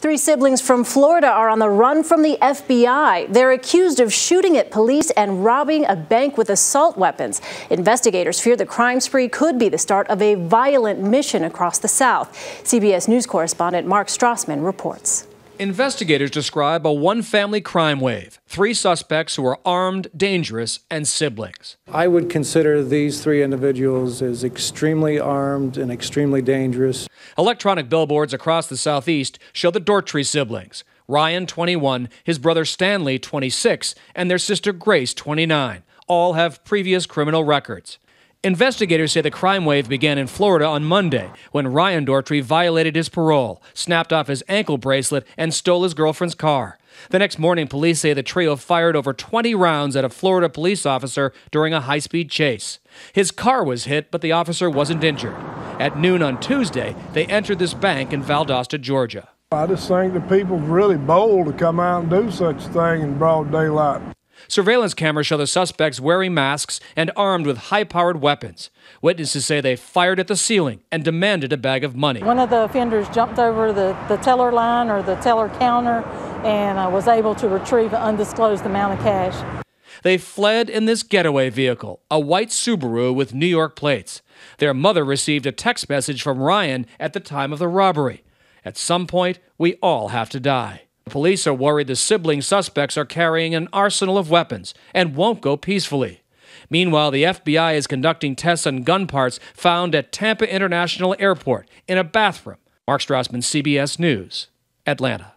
Three siblings from Florida are on the run from the FBI. They're accused of shooting at police and robbing a bank with assault weapons. Investigators fear the crime spree could be the start of a violent mission across the South. CBS News correspondent Mark Strassmann reports. Investigators describe a one family crime wave, three suspects who are armed, dangerous, and siblings. I would consider these three individuals as extremely armed and extremely dangerous. Electronic billboards across the southeast show the Dougherty siblings Ryan, 21, his brother Stanley, 26, and their sister Grace, 29. All have previous criminal records. Investigators say the crime wave began in Florida on Monday when Ryan Dougherty violated his parole, snapped off his ankle bracelet, and stole his girlfriend's car. The next morning, police say the trio fired over 20 rounds at a Florida police officer during a high speed chase. His car was hit, but the officer wasn't injured. At noon on Tuesday, they entered this bank in Valdosta, Georgia. I just think the people's really bold to come out and do such a thing in broad daylight. Surveillance cameras show the suspects wearing masks and armed with high powered weapons. Witnesses say they fired at the ceiling and demanded a bag of money. One of the offenders jumped over the, the teller line or the teller counter and uh, was able to retrieve an undisclosed amount of cash. They fled in this getaway vehicle, a white Subaru with New York plates. Their mother received a text message from Ryan at the time of the robbery. At some point, we all have to die. Police are worried the sibling suspects are carrying an arsenal of weapons and won't go peacefully. Meanwhile, the FBI is conducting tests on gun parts found at Tampa International Airport in a bathroom. Mark Strassmann, CBS News, Atlanta.